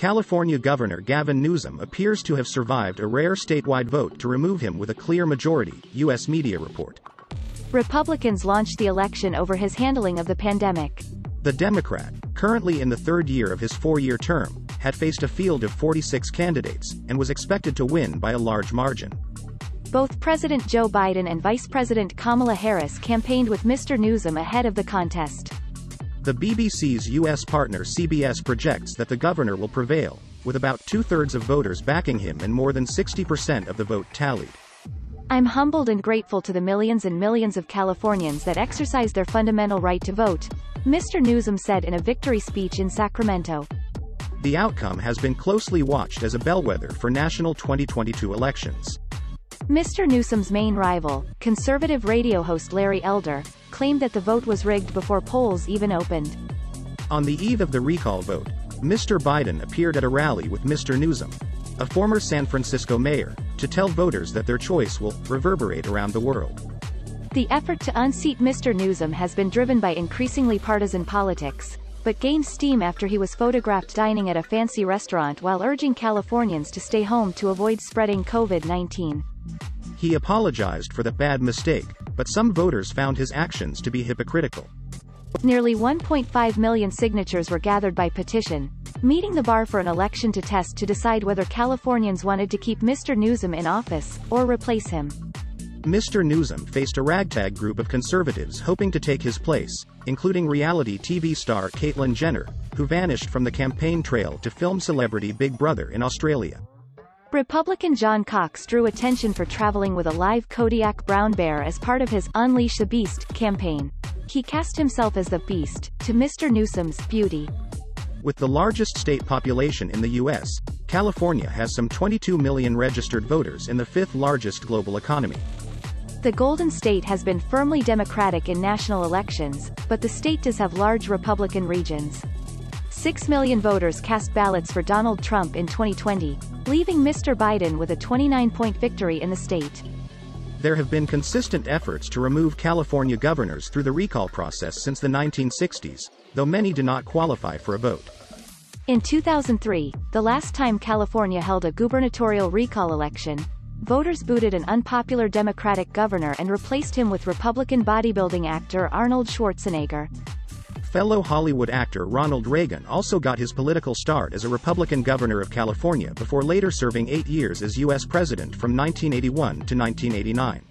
California Governor Gavin Newsom appears to have survived a rare statewide vote to remove him with a clear majority, U.S. media report. Republicans launched the election over his handling of the pandemic. The Democrat, currently in the third year of his four-year term, had faced a field of 46 candidates, and was expected to win by a large margin. Both President Joe Biden and Vice President Kamala Harris campaigned with Mr. Newsom ahead of the contest. The BBC's U.S. partner CBS projects that the governor will prevail, with about two-thirds of voters backing him and more than 60% of the vote tallied. I'm humbled and grateful to the millions and millions of Californians that exercise their fundamental right to vote, Mr. Newsom said in a victory speech in Sacramento. The outcome has been closely watched as a bellwether for national 2022 elections. Mr. Newsom's main rival, conservative radio host Larry Elder, claimed that the vote was rigged before polls even opened. On the eve of the recall vote, Mr. Biden appeared at a rally with Mr. Newsom, a former San Francisco mayor, to tell voters that their choice will reverberate around the world. The effort to unseat Mr. Newsom has been driven by increasingly partisan politics, but gained steam after he was photographed dining at a fancy restaurant while urging Californians to stay home to avoid spreading COVID-19. He apologized for the bad mistake, but some voters found his actions to be hypocritical. Nearly 1.5 million signatures were gathered by petition, meeting the bar for an election to test to decide whether Californians wanted to keep Mr. Newsom in office, or replace him. Mr. Newsom faced a ragtag group of conservatives hoping to take his place, including reality TV star Caitlyn Jenner, who vanished from the campaign trail to film celebrity Big Brother in Australia. Republican John Cox drew attention for traveling with a live Kodiak brown bear as part of his Unleash the Beast campaign. He cast himself as the Beast, to Mr. Newsom's beauty. With the largest state population in the U.S., California has some 22 million registered voters in the fifth largest global economy. The Golden State has been firmly Democratic in national elections, but the state does have large Republican regions. Six million voters cast ballots for Donald Trump in 2020, leaving Mr. Biden with a 29-point victory in the state. There have been consistent efforts to remove California governors through the recall process since the 1960s, though many do not qualify for a vote. In 2003, the last time California held a gubernatorial recall election, voters booted an unpopular Democratic governor and replaced him with Republican bodybuilding actor Arnold Schwarzenegger. Fellow Hollywood actor Ronald Reagan also got his political start as a Republican governor of California before later serving eight years as U.S. president from 1981 to 1989.